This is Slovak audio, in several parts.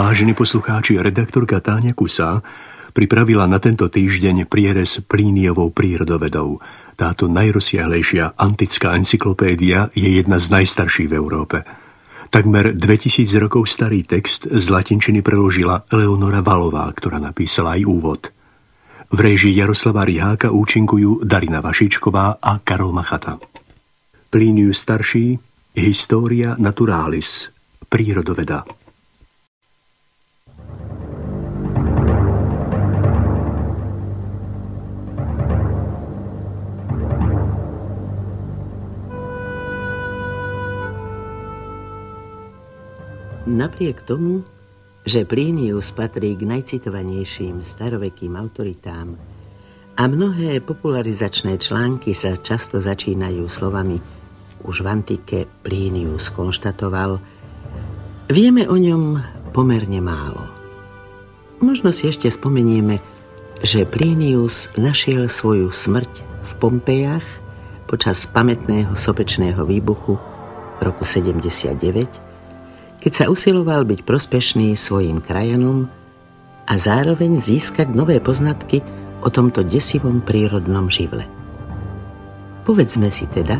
Vážení poslucháči, redaktorka Táňa Kusa pripravila na tento týždeň prierez Plíniovou prírodovedou. Táto najrozsiahlejšia antická encyklopédia je jedna z najstarších v Európe. Takmer 2000 rokov starý text z latinčiny preložila Eleonora Valová, ktorá napísala aj úvod. V režii Jaroslava Riháka účinkujú Darina Vašičková a Karol Machata. Plínius starší, História naturalis, prírodoveda. Napriek tomu, že Plinius patrí k najcitovanejším starovekým autoritám a mnohé popularizačné články sa často začínajú slovami už v antike Plinius konštatoval, vieme o ňom pomerne málo. Možno si ešte spomenieme, že Plinius našiel svoju smrť v Pompejach počas pamätného sopečného výbuchu roku 79 keď sa usiloval byť prospešný svojim krajanom a zároveň získať nové poznatky o tomto desivom prírodnom živle. Povedzme si teda,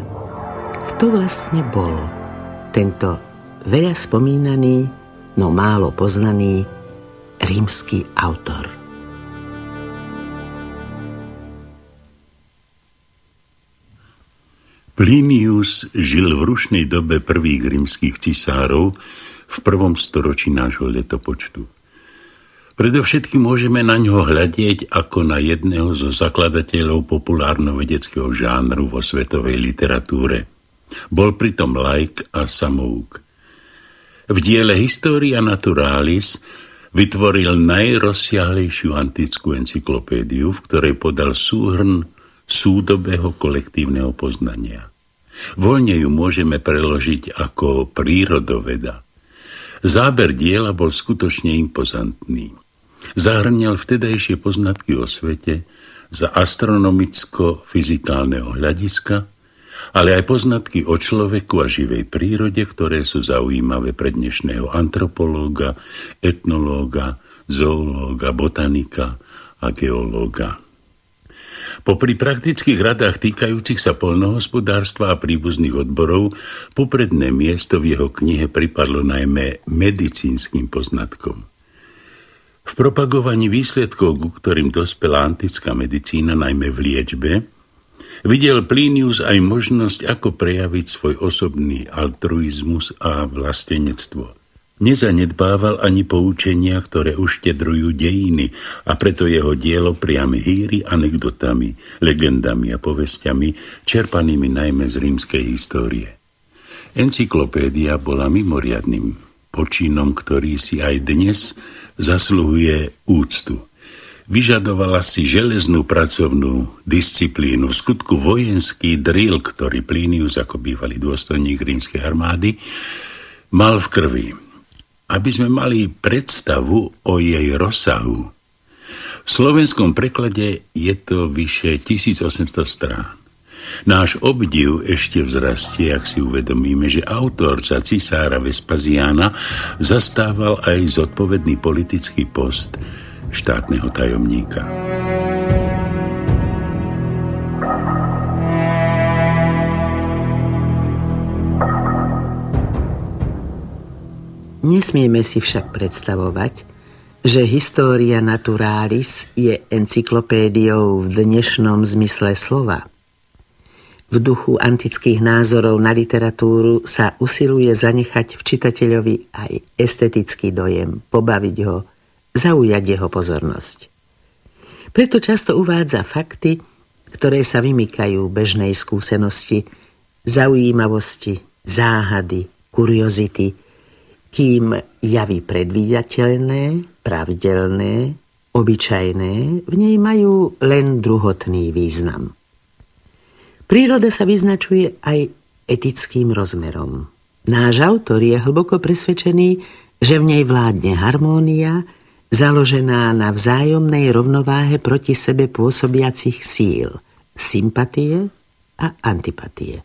kto vlastne bol tento veľa spomínaný, no málo poznaný rímsky autor. Plinius žil v rušnej dobe prvých rímskych cisárov, v prvom storočí nášho letopočtu. Predovšetkým môžeme na ňo hľadieť ako na jedného zo zakladateľov populárno-vedeckého žánru vo svetovej literatúre. Bol pritom laik a samouk. V diele Historia Naturalis vytvoril najrozsiahlejšiu antickú encyklopédiu, v ktorej podal súhrn súdobého kolektívneho poznania. Voľne ju môžeme preložiť ako prírodoveda – Záber diela bol skutočne impozantný. Zahrňal vtedajšie poznatky o svete za astronomicko-fyzikálneho hľadiska, ale aj poznatky o človeku a živej prírode, ktoré sú zaujímavé pre dnešného antropológa, etnológa, zoológa, botanika a geológa. Popri praktických radách týkajúcich sa polnohospodárstva a príbuzných odborov, popredné miesto v jeho knihe pripadlo najmä medicínskym poznatkom. V propagovaní výsledkov, ku ktorým dospela antická medicína, najmä v liečbe, videl Plinius aj možnosť, ako prejaviť svoj osobný altruizmus a vlastenectvo – Nezanedbával ani poučenia, ktoré uštedrujú dejiny a preto jeho dielo priam hýry anekdotami, legendami a povestiami, čerpanými najmä z rímskej histórie. Encyklopédia bola mimoriadným počinom, ktorý si aj dnes zasluhuje úctu. Vyžadovala si železnú pracovnú disciplínu, v skutku vojenský drill, ktorý Plinius ako bývalý dôstojník rímskej armády mal v krvi aby sme mali predstavu o jej rozsahu. V slovenskom preklade je to vyše 1800 strán. Náš obdiv ešte vzrastie, ak si uvedomíme, že autor za cisára Vespaziana zastával aj zodpovedný politický post štátneho tajomníka. Nesmieme si však predstavovať, že História Naturalis je encyklopédiou v dnešnom zmysle slova. V duchu antických názorov na literatúru sa usiluje zanechať v čitateľovi aj estetický dojem, pobaviť ho, zaujať jeho pozornosť. Preto často uvádza fakty, ktoré sa vymykajú bežnej skúsenosti, zaujímavosti, záhady, kuriozity, kým javy predvídateľné, pravidelné, obyčajné v nej majú len druhotný význam. Príroda sa vyznačuje aj etickým rozmerom. Náš autor je hlboko presvedčený, že v nej vládne harmónia, založená na vzájomnej rovnováhe proti sebe pôsobiacich síl, sympatie a antipatie.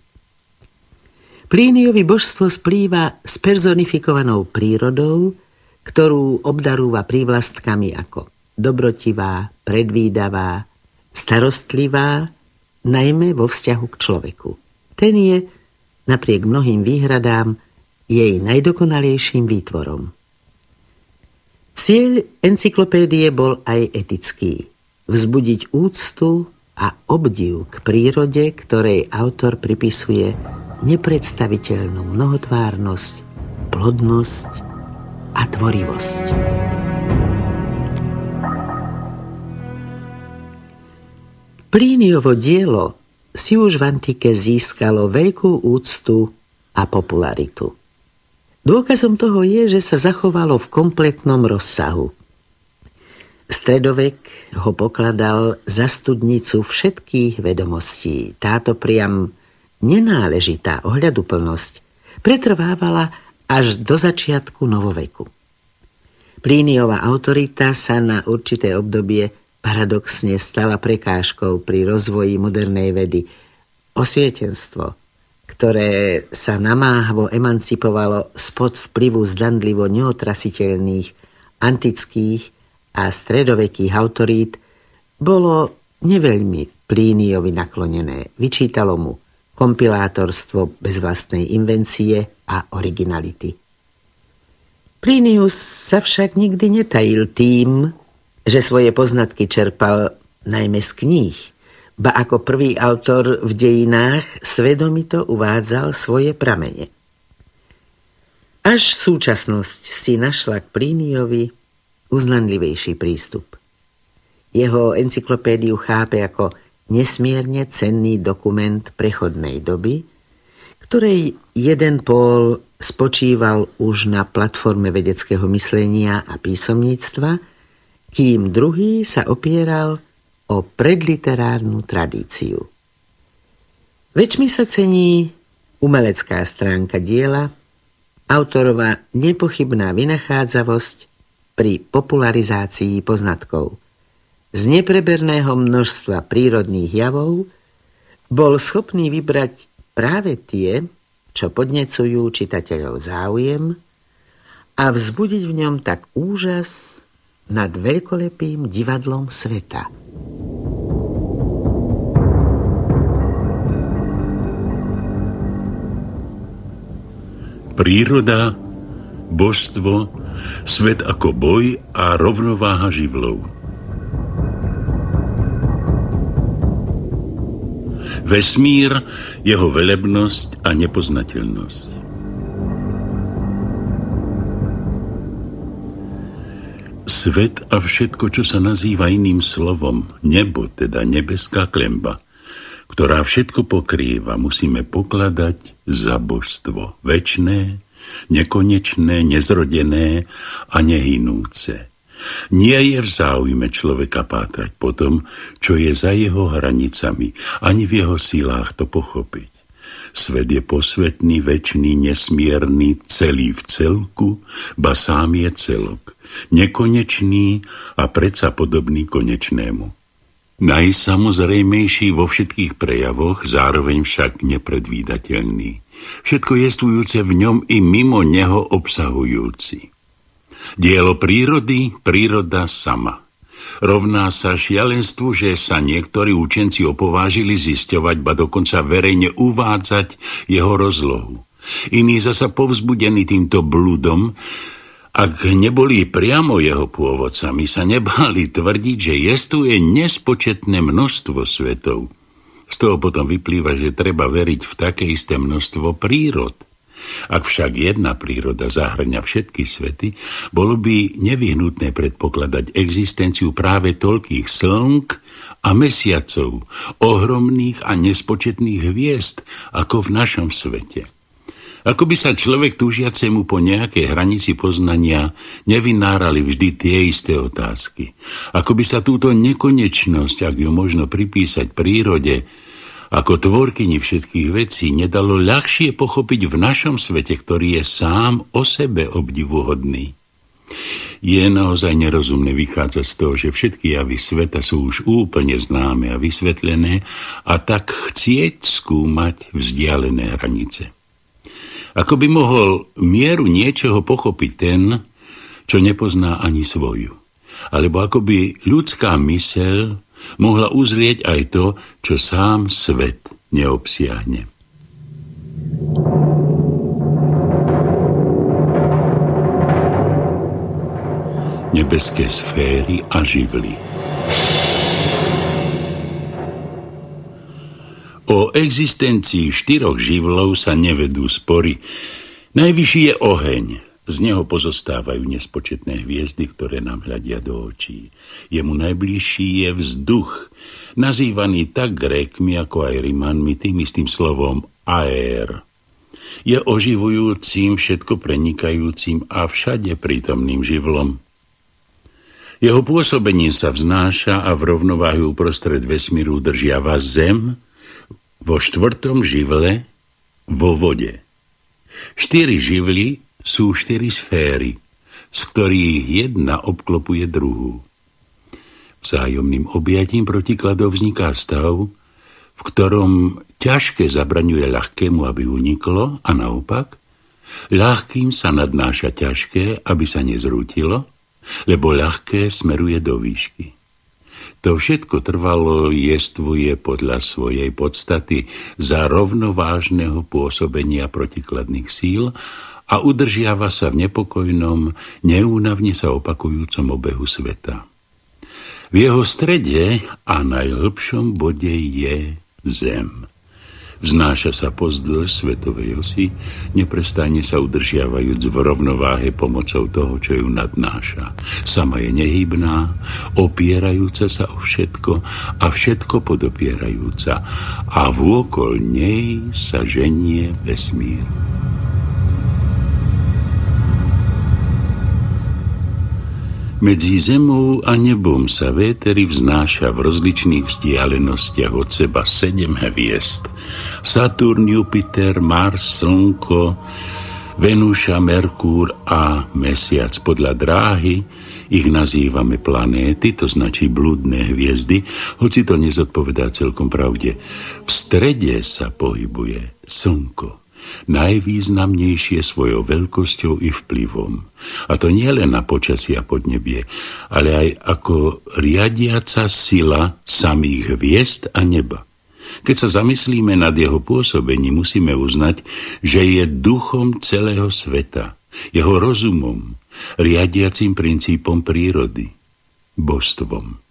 Plíniovi božstvo splýva s personifikovanou prírodou, ktorú obdarúva prívlastkami ako dobrotivá, predvídavá, starostlivá, najmä vo vzťahu k človeku. Ten je, napriek mnohým výhradám, jej najdokonalejším výtvorom. Cieľ encyklopédie bol aj etický. Vzbudiť úctu a obdiv k prírode, ktorej autor pripisuje nepredstaviteľnú mnohotvárnosť, plodnosť a tvorivosť. Plíniovo dielo si už v antike získalo veľkú úctu a popularitu. Dôkazom toho je, že sa zachovalo v kompletnom rozsahu. Stredovek ho pokladal za studnicu všetkých vedomostí. Táto priam nenáležitá ohľaduplnosť pretrvávala až do začiatku novoveku. Plíniová autorita sa na určité obdobie paradoxne stala prekážkou pri rozvoji modernej vedy. Osvietenstvo – ktoré sa namáhavo emancipovalo spod vplyvu zdanlivo neotrasiteľných antických a stredovekých autorít, bolo neveľmi Plíniovi naklonené. Vyčítalo mu kompilátorstvo bez vlastnej invencie a originality. Plínius sa však nikdy netajil tým, že svoje poznatky čerpal najmä z kníh, ba ako prvý autor v dejinách svedomito uvádzal svoje pramene. Až súčasnosť si našla k Plíniovi uznanlivejší prístup. Jeho encyklopédiu chápe ako nesmierne cenný dokument prechodnej doby, ktorej jeden pól spočíval už na platforme vedeckého myslenia a písomníctva, kým druhý sa opieral o predliterárnu tradíciu. Väčšmi sa cení umelecká stránka diela, autorová nepochybná vynachádzavosť pri popularizácii poznatkov. Z nepreberného množstva prírodných javov bol schopný vybrať práve tie, čo podnecujú čitateľov záujem a vzbudiť v ňom tak úžas nad veľkolepým divadlom sveta. Príroda, božstvo, svet ako boj a rovnováha živlov. Vesmír, jeho velebnosť a nepoznateľnosť. Svet a všetko, čo sa nazýva iným slovom, nebo, teda nebeská klemba, ktorá všetko pokrýva, musíme pokladať za božstvo. Večné, nekonečné, nezrodené a nehynúce. Nie je v záujme človeka pátrať po tom, čo je za jeho hranicami, ani v jeho sílách to pochopiť. Svet je posvetný, väčší, nesmierný, celý v celku, ba sám je celok, nekonečný a predsa podobný konečnému. Najsamozrejmejší vo všetkých prejavoch, zároveň však nepredvídateľný. Všetko jestvujúce v ňom i mimo neho obsahujúci. Dielo prírody, príroda sama. Rovná sa šialenstvu, že sa niektorí učenci opovážili zisťovať, ba dokonca verejne uvádzať jeho rozlohu. Iní zasa povzbudení týmto bludom, ak neboli priamo jeho pôvodcami, sa nebali tvrdiť, že jestuje nespočetné množstvo svetov. Z toho potom vyplýva, že treba veriť v také isté množstvo prírod. Ak však jedna príroda zahrňa všetky svety, bolo by nevyhnutné predpokladať existenciu práve toľkých slnk a mesiacov, ohromných a nespočetných hviezd, ako v našom svete. Ako by sa človek túžiacemu po nejakej hranici poznania nevynárali vždy tie isté otázky. Ako by sa túto nekonečnosť, ak ju možno pripísať prírode, ako tvorkyni všetkých vecí nedalo ľahšie pochopiť v našom svete, ktorý je sám o sebe obdivuhodný. Je naozaj nerozumné vychádzať z toho, že všetky javy sveta sú už úplne známe a vysvetlené a tak chcieť skúmať vzdialené hranice. Ako by mohol mieru niečoho pochopiť ten, čo nepozná ani svoju. Alebo ako by ľudská mysel mohla uzrieť aj to, čo sám svet neobsiahne. Nebeské sféry a živly. O existencii štyroch živlov sa nevedú spory. Najvyšší je oheň. Z neho pozostávajú nespočetné hviezdy, ktoré nám hľadia do očí. Jemu najbližší je vzduch, nazývaný tak grékmi ako aj rimanmi tým istým slovom aér. Je oživujúcim, všetko prenikajúcim a všade prítomným živlom. Jeho pôsobením sa vznáša a v rovnováhe uprostred vesmíru držiava zem, vo štvrtom živle vo vode. Štyri živly sú štyri sféry, z ktorých jedna obklopuje druhú. Vzájomným objatím protikladov vzniká stav, v ktorom ťažké zabraňuje ľahkému, aby uniklo a naopak, ľahkým sa nadnáša ťažké, aby sa nezrútilo, lebo ľahké smeruje do výšky. To všetko trvalo jestvuje podľa svojej podstaty za rovnovážneho pôsobenia protikladných síl a udržiava sa v nepokojnom, neúnavne sa opakujúcom obehu sveta. V jeho strede a najhlbšom bode je zem. Vznáša sa pozdĺž svetovej osy, neprestane sa udržiavajúc v rovnováhe pomocou toho, čo ju nadnáša. Sama je nehybná, opierajúca sa o všetko a všetko podopierajúca a vôkol nej sa ženie vesmír. Medzi zemou a nebom sa vétery vznáša v rozličných vzdialenostiach od seba sedem hviezd. Saturn, Jupiter, Mars, Slnko, Venúša, Merkúr a Mesiac. Podľa dráhy ich nazývame planéty, to značí blúdne hviezdy, hoci to nezodpovedá celkom pravde. V strede sa pohybuje Slnko najvýznamnejšie svojou veľkosťou i vplyvom. A to nie len na počasie a podnebie, ale aj ako riadiaca sila samých hviezd a neba. Keď sa zamyslíme nad jeho pôsobením, musíme uznať, že je duchom celého sveta, jeho rozumom, riadiacim princípom prírody, božstvom.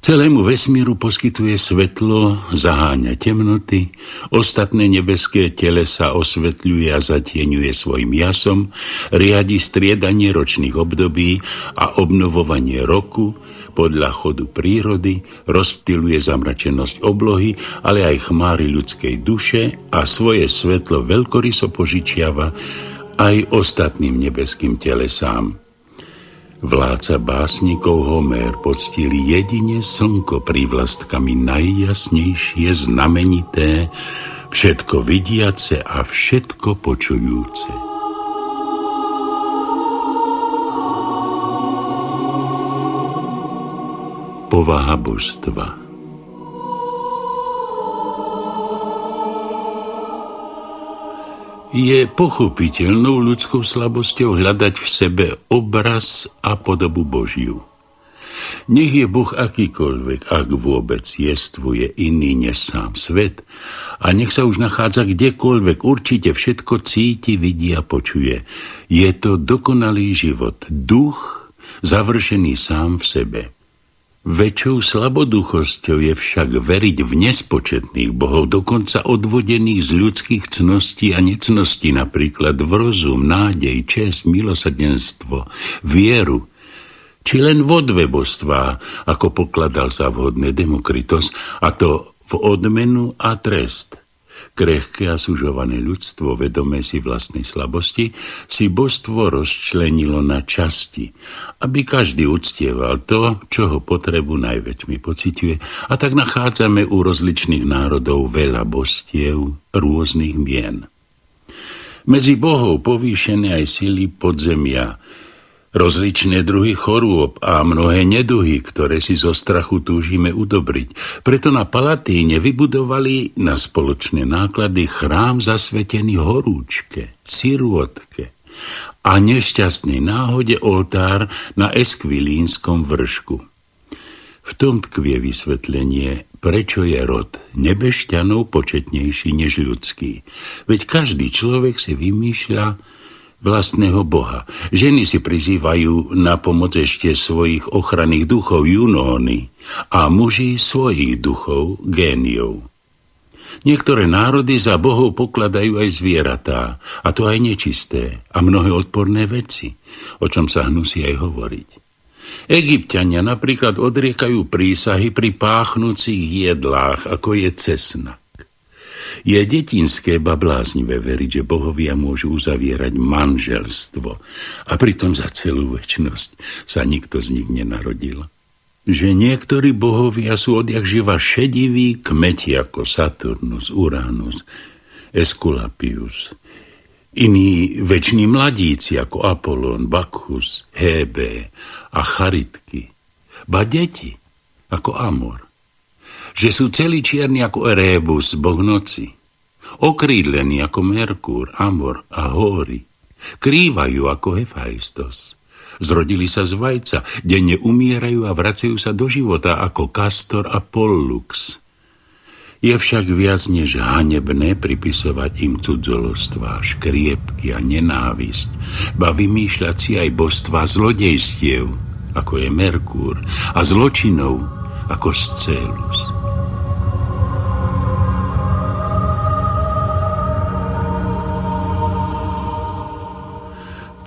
Celému vesmíru poskytuje svetlo, zaháňa temnoty, ostatné nebeské tele sa osvetľuje a zatieňuje svojim jasom, riadi striedanie ročných období a obnovovanie roku, podľa chodu prírody, rozptiluje zamračenosť oblohy, ale aj chmáry ľudskej duše a svoje svetlo veľkoryso požičiava aj ostatným nebeským telesám. Vládca básnikov Homér poctil jedine slnko prívlastkami najjasnejšie, znamenité, všetko vidiace a všetko počujúce. Povaha božstva je pochopiteľnou ľudskou slabosťou hľadať v sebe obraz a podobu Božiu. Nech je Boh akýkoľvek, ak vôbec jestvuje iný než sám svet, a nech sa už nachádza kdekoľvek, určite všetko cíti, vidí a počuje. Je to dokonalý život, duch završený sám v sebe. Väčšou slaboduchosťou je však veriť v nespočetných bohov, dokonca odvodených z ľudských cností a necností, napríklad v rozum, nádej, čest, milosrdenstvo, vieru, či len v dve božstvá, ako pokladal za vhodné Demokritos, a to v odmenu a trest – Krehké a sužované ľudstvo, vedomé si vlastnej slabosti, si božstvo rozčlenilo na časti, aby každý uctieval to, čo ho potrebu najväčšmi pociťuje. A tak nachádzame u rozličných národov veľa božstiev rôznych mien. Medzi bohov povýšené aj sily podzemia, rozličné druhy chorôb a mnohé neduhy, ktoré si zo strachu túžime udobriť. Preto na Palatíne vybudovali na spoločné náklady chrám zasvetený horúčke, sirotke a nešťastnej náhode oltár na Eskvilínskom vršku. V tom tkvie vysvetlenie, prečo je rod nebešťanov početnejší než ľudský. Veď každý človek si vymýšľa vlastného boha. Ženy si prizývajú na pomoc ešte svojich ochranných duchov Junóny a muži svojich duchov géniov. Niektoré národy za bohov pokladajú aj zvieratá, a to aj nečisté, a mnohé odporné veci, o čom sa hnusí aj hovoriť. Egyptiania napríklad odriekajú prísahy pri páchnúcich jedlách, ako je cesna. Je detinské babláznivé veriť, že bohovia môžu uzavierať manželstvo. A pritom za celú väčnosť sa nikto z nich nenarodil. Že niektorí bohovia sú odjak živa šediví kmeti ako Saturnus, Uranus, Esculapius, iní väčší mladíci ako Apollon, Bacchus, Hebe a Charitky, ba deti ako Amor že sú celí čierni ako Erebus, boh noci, okrídlení ako Merkúr, Amor a Hóry, krývajú ako Hefajstos. Zrodili sa z vajca, denne umierajú a vracajú sa do života ako Castor a Pollux. Je však viac než hanebné pripisovať im cudzolostva, škriepky a nenávisť, ba vymýšľať si aj božstva zlodejstiev, ako je Merkúr, a zločinov, ako Scélus.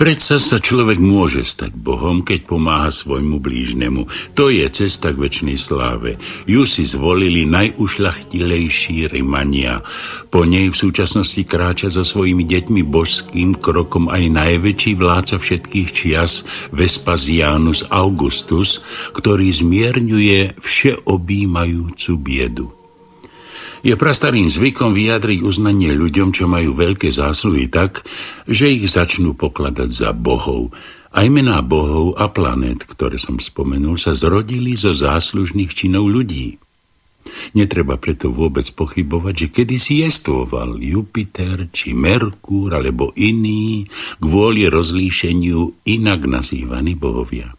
Predsa sa človek môže stať Bohom, keď pomáha svojmu blížnemu. To je cesta k väčšnej sláve. Ju si zvolili najušľachtilejší Rimania. Po nej v súčasnosti kráča so svojimi deťmi božským krokom aj najväčší vládca všetkých čias Vespasianus Augustus, ktorý zmierňuje všeobjímajúcu biedu. Je prastarým zvykom vyjadriť uznanie ľuďom, čo majú veľké zásluhy tak, že ich začnú pokladať za bohov. Aj mená bohov a planét, ktoré som spomenul, sa zrodili zo záslužných činov ľudí. Netreba preto vôbec pochybovať, že kedysi jestvoval Jupiter či Merkúr alebo iný kvôli rozlíšeniu inak nazývaní bohovia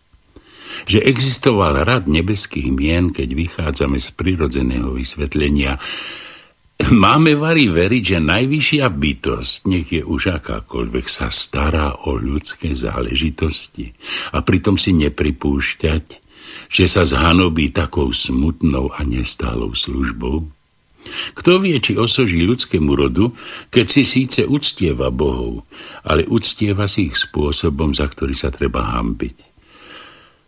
že existoval rad nebeských mien, keď vychádzame z prirodzeného vysvetlenia. Máme vari veriť, že najvyššia bytosť, nech je už akákoľvek, sa stará o ľudské záležitosti a pritom si nepripúšťať, že sa zhanobí takou smutnou a nestálou službou? Kto vie, či osoží ľudskému rodu, keď si síce uctieva Bohov, ale uctieva si ich spôsobom, za ktorý sa treba hambiť.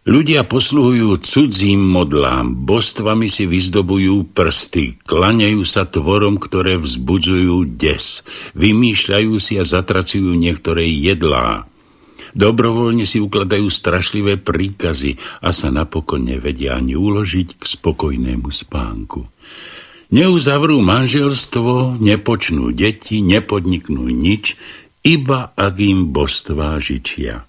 Ľudia posluhujú cudzím modlám, božstvami si vyzdobujú prsty, klaňajú sa tvorom, ktoré vzbudzujú des, vymýšľajú si a zatracujú niektoré jedlá. Dobrovoľne si ukladajú strašlivé príkazy a sa napokon nevedia ani uložiť k spokojnému spánku. Neuzavrú manželstvo, nepočnú deti, nepodniknú nič, iba ak im božstvá žičia.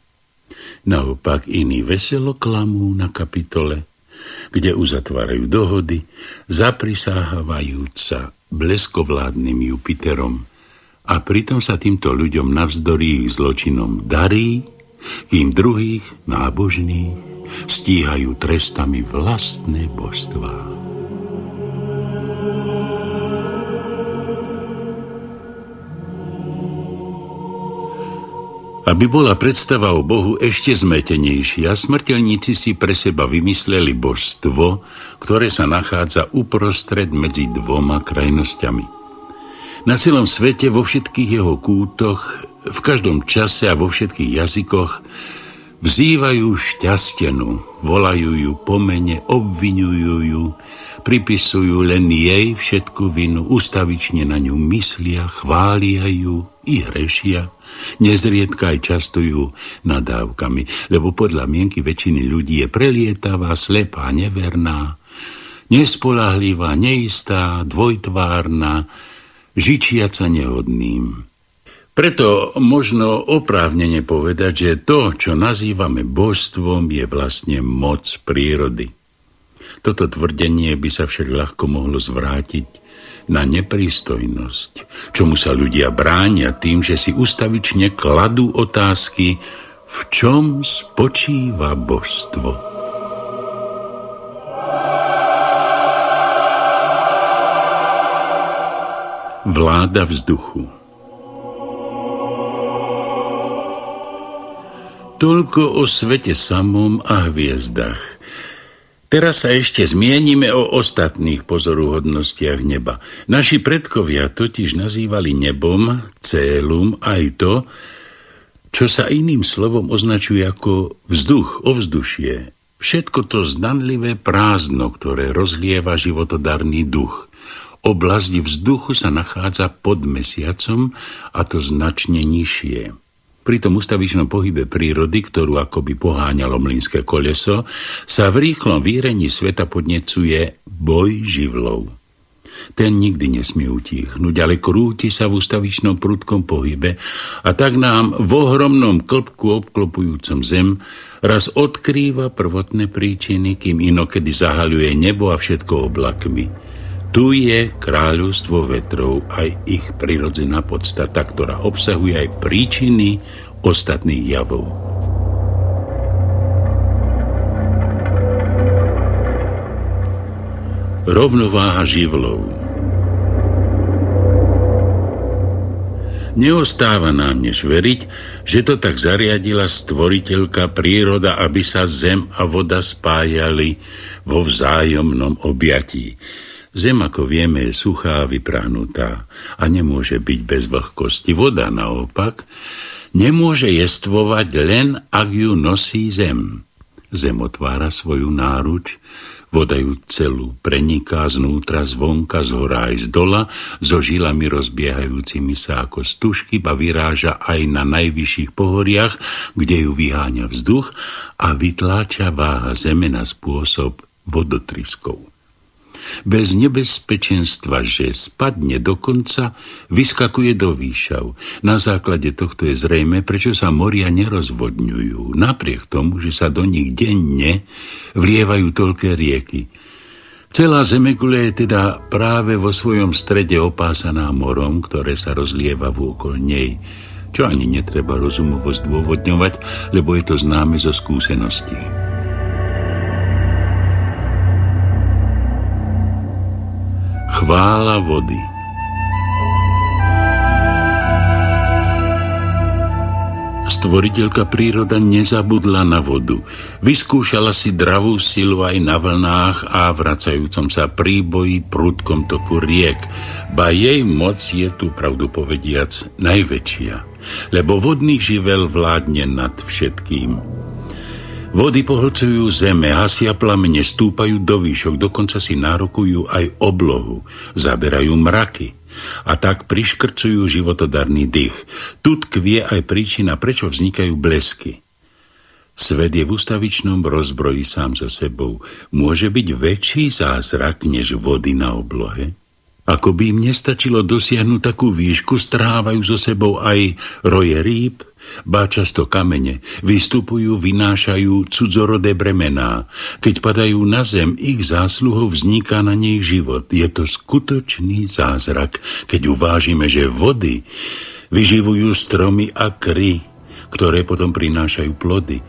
Naopak iní veselo klamú na kapitole, kde uzatvárajú dohody, zaprisávajúc sa bleskovládnym Jupiterom a pritom sa týmto ľuďom navzdorí ich zločinom darí, kým druhých nábožných stíhajú trestami vlastné božstvá. Aby bola predstava o Bohu ešte zmetenejšia, smrteľníci si pre seba vymysleli božstvo, ktoré sa nachádza uprostred medzi dvoma krajnosťami. Na celom svete, vo všetkých jeho kútoch, v každom čase a vo všetkých jazykoch vzývajú šťastenu, volajú ju po mene, obvinujú ju, pripisujú len jej všetku vinu, ustavične na ňu myslia, chvália ju i hrešia. Nezriedka aj častujú nadávkami, lebo podľa mienky väčšiny ľudí je prelietavá, slepá, neverná, nespolahlivá, neistá, dvojtvárna, žičiaca nehodným. Preto možno oprávnene povedať, že to, čo nazývame božstvom, je vlastne moc prírody. Toto tvrdenie by sa však ľahko mohlo zvrátiť, na neprístojnosť, čomu sa ľudia bránia tým, že si ustavične kladú otázky, v čom spočíva božstvo. Vláda vzduchu Toľko o svete samom a hviezdach. Teraz sa ešte zmienime o ostatných pozoruhodnostiach neba. Naši predkovia totiž nazývali nebom, célum aj to, čo sa iným slovom označuje ako vzduch, ovzdušie. Všetko to zdanlivé prázdno, ktoré rozlieva životodarný duch. Oblasť vzduchu sa nachádza pod mesiacom a to značne nižšie. Pri tom ustavičnom pohybe prírody, ktorú akoby poháňalo mlínske koleso, sa v rýchlom výrení sveta podnecuje boj živlov. Ten nikdy nesmie utíchnuť, ale krúti sa v ustavičnom prudkom pohybe a tak nám v ohromnom klpku obklopujúcom zem raz odkrýva prvotné príčiny, kým inokedy zahaľuje nebo a všetko oblakmi. Tu je kráľovstvo vetrov aj ich prirodzená podstata, ktorá obsahuje aj príčiny ostatných javov. Rovnováha živlov Neostáva nám než veriť, že to tak zariadila stvoriteľka príroda, aby sa zem a voda spájali vo vzájomnom objatí. Zem, ako vieme, je suchá a vyprahnutá a nemôže byť bez vlhkosti. Voda naopak nemôže jestvovať len, ak ju nosí zem. Zem otvára svoju náruč, voda ju celú preniká znútra, zvonka, z hora aj z dola, so žilami rozbiehajúcimi sa ako stužky, ba vyráža aj na najvyšších pohoriach, kde ju vyháňa vzduch a vytláča váha zeme na spôsob vodotriskov bez nebezpečenstva, že spadne dokonca, vyskakuje do výšav. Na základe tohto je zrejme, prečo sa moria nerozvodňujú, napriek tomu, že sa do nich denne vlievajú toľké rieky. Celá Zemegule je teda práve vo svojom strede opásaná morom, ktoré sa rozlieva vôkol nej, čo ani netreba rozumovo zdôvodňovať, lebo je to známe zo skúseností. Chvála vody. Stvoriteľka príroda nezabudla na vodu. Vyskúšala si dravú silu aj na vlnách a vracajúcom sa príboji prudkom toku riek. Ba jej moc je tu, pravdu povediac, najväčšia. Lebo vodný živel vládne nad všetkým. Vody pohlcujú zeme, hasia plamene, stúpajú do výšok, dokonca si nárokujú aj oblohu, zaberajú mraky a tak priškrcujú životodarný dých. Tu tkvie aj príčina, prečo vznikajú blesky. Svet je v ustavičnom rozbroji sám so sebou. Môže byť väčší zázrak než vody na oblohe? Ako by im nestačilo dosiahnuť takú výšku, strávajú so sebou aj roje rýb, ba často kamene, vystupujú, vynášajú cudzorodé bremená. Keď padajú na zem, ich zásluhou vzniká na nej život. Je to skutočný zázrak, keď uvážime, že vody vyživujú stromy a kry, ktoré potom prinášajú plody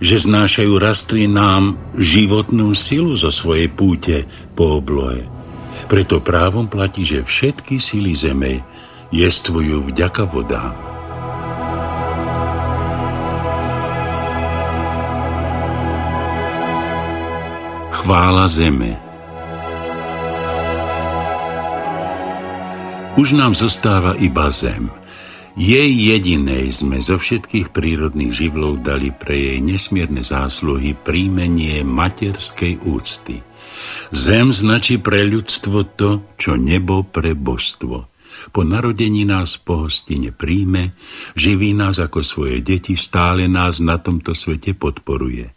že znášajú rastlinám životnú silu zo svojej púte po oblohe. Preto právom platí, že všetky sily zeme jestvujú vďaka vodám. Chvála zeme. Už nám zostáva iba zem. Jej jedinej sme zo všetkých prírodných živlov dali pre jej nesmierne zásluhy príjmenie materskej úcty. Zem značí pre ľudstvo to, čo nebo pre božstvo. Po narodení nás po hostine príjme, živí nás ako svoje deti, stále nás na tomto svete podporuje.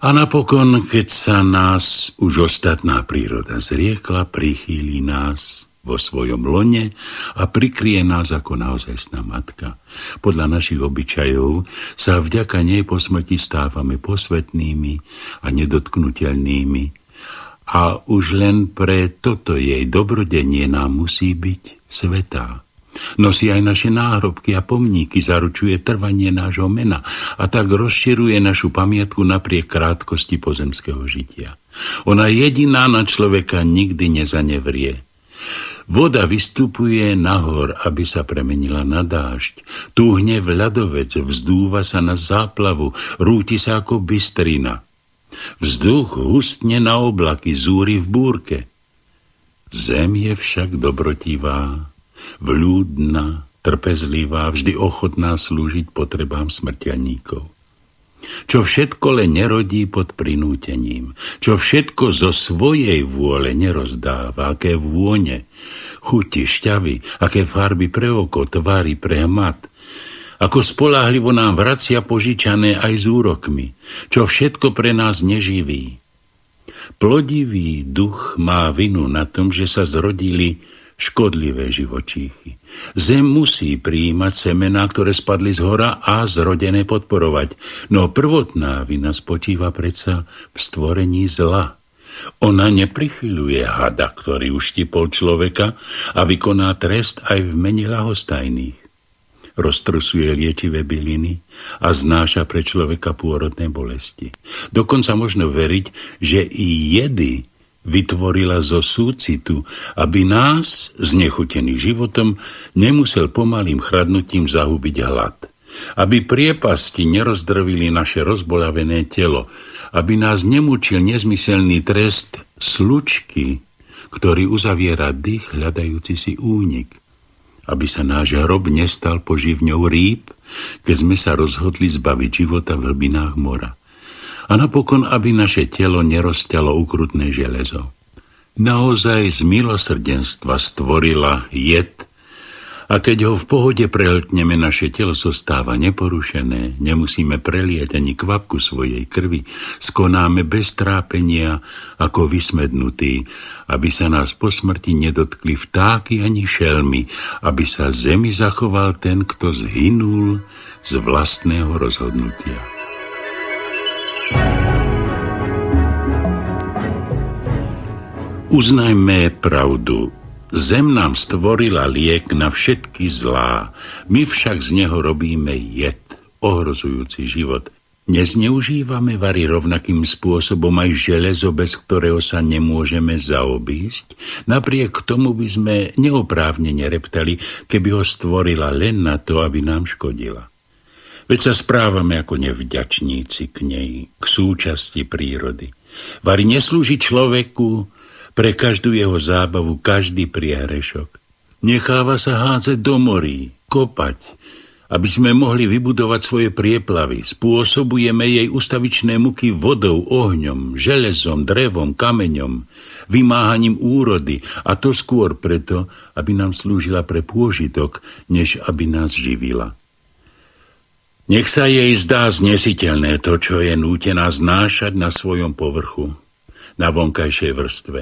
A napokon, keď sa nás už ostatná príroda zriekla, prichýli nás vo svojom lone a prikrie nás ako naozajstná matka. Podľa našich obyčajov sa vďaka nej po smrti stávame posvetnými a nedotknutelnými A už len pre toto jej dobrodenie nám musí byť svetá. Nosí aj naše náhrobky a pomníky, zaručuje trvanie nášho mena a tak rozširuje našu pamiatku napriek krátkosti pozemského žitia. Ona jediná na človeka nikdy nezanevrie. Voda vystupuje nahor, aby sa premenila na dážď. Túhne v ľadovec, vzdúva sa na záplavu, rúti sa ako bystrina. Vzduch hustne na oblaky, zúri v búrke. Zem je však dobrotivá, vľúdna, trpezlivá, vždy ochotná slúžiť potrebám smrteľníkov. Čo všetko len nerodí pod prinútením, čo všetko zo svojej vôle nerozdáva, aké vône, chuti, šťavy, aké farby pre oko, tvary pre hmat, ako spolahlivo nám vracia požičané aj s úrokmi, čo všetko pre nás neživí. Plodivý duch má vinu na tom, že sa zrodili škodlivé živočíchy. Zem musí prijímať semená, ktoré spadli z hora a zrodené podporovať. No prvotná vina spočíva predsa v stvorení zla. Ona neprichyľuje hada, ktorý uštipol človeka a vykoná trest aj v mene lahostajných. Roztrusuje liečivé byliny a znáša pre človeka pôrodné bolesti. Dokonca možno veriť, že i jedy vytvorila zo súcitu, aby nás, znechutený životom, nemusel pomalým chradnutím zahubiť hlad. Aby priepasti nerozdrvili naše rozbolavené telo, aby nás nemúčil nezmyselný trest slučky, ktorý uzaviera dých hľadajúci si únik. Aby sa náš hrob nestal poživňou rýb, keď sme sa rozhodli zbaviť života v hlbinách mora a napokon, aby naše telo nerozťalo ukrutné železo. Naozaj z milosrdenstva stvorila jed a keď ho v pohode prehltneme, naše telo zostáva neporušené, nemusíme preliať ani kvapku svojej krvi, skonáme bez trápenia ako vysmednutí, aby sa nás po smrti nedotkli vtáky ani šelmy, aby sa zemi zachoval ten, kto zhynul z vlastného rozhodnutia. Uznajme pravdu. Zem nám stvorila liek na všetky zlá. My však z neho robíme jed, ohrozujúci život. Nezneužívame vary rovnakým spôsobom aj železo, bez ktorého sa nemôžeme zaobísť? Napriek tomu by sme neoprávnene reptali, keby ho stvorila len na to, aby nám škodila. Veď sa správame ako nevďačníci k nej, k súčasti prírody. Vary neslúži človeku, pre každú jeho zábavu, každý priehrešok. Necháva sa hádzať do morí, kopať, aby sme mohli vybudovať svoje prieplavy. Spôsobujeme jej ustavičné muky vodou, ohňom, železom, drevom, kameňom, vymáhaním úrody a to skôr preto, aby nám slúžila pre pôžitok, než aby nás živila. Nech sa jej zdá znesiteľné to, čo je nútená znášať na svojom povrchu, na vonkajšej vrstve.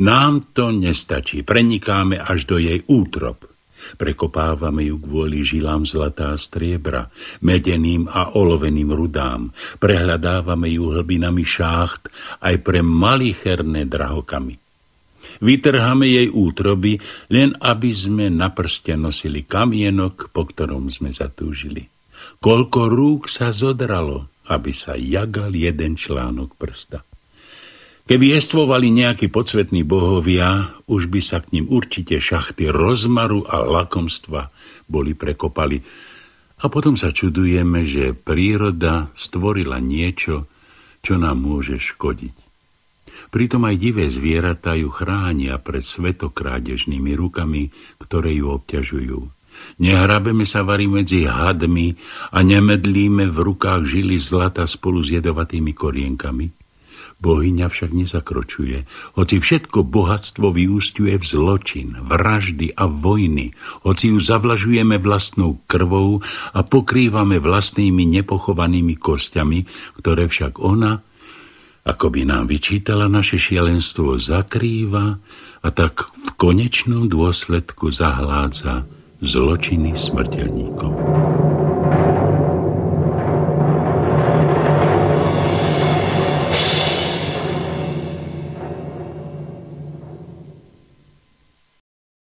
Nám to nestačí, prenikáme až do jej útrop. Prekopávame ju kvôli žilám zlatá striebra, medeným a oloveným rudám. Prehľadávame ju hlbinami šácht aj pre malicherné drahokamy. Vytrháme jej útroby, len aby sme na prste nosili kamienok, po ktorom sme zatúžili. Koľko rúk sa zodralo, aby sa jagal jeden článok prsta. Keby jestvovali nejakí podsvetní bohovia, už by sa k ním určite šachty rozmaru a lakomstva boli prekopali. A potom sa čudujeme, že príroda stvorila niečo, čo nám môže škodiť. Pritom aj divé zvieratá ju chránia pred svetokrádežnými rukami, ktoré ju obťažujú. Nehrabeme sa vari medzi hadmi a nemedlíme v rukách žily zlata spolu s jedovatými korienkami – Bohyňa však nezakročuje, hoci všetko bohatstvo vyústiuje v zločin, vraždy a vojny, hoci ju zavlažujeme vlastnou krvou a pokrývame vlastnými nepochovanými kostiami, ktoré však ona, ako by nám vyčítala naše šialenstvo, zakrýva a tak v konečnom dôsledku zahládza zločiny smrteľníkov.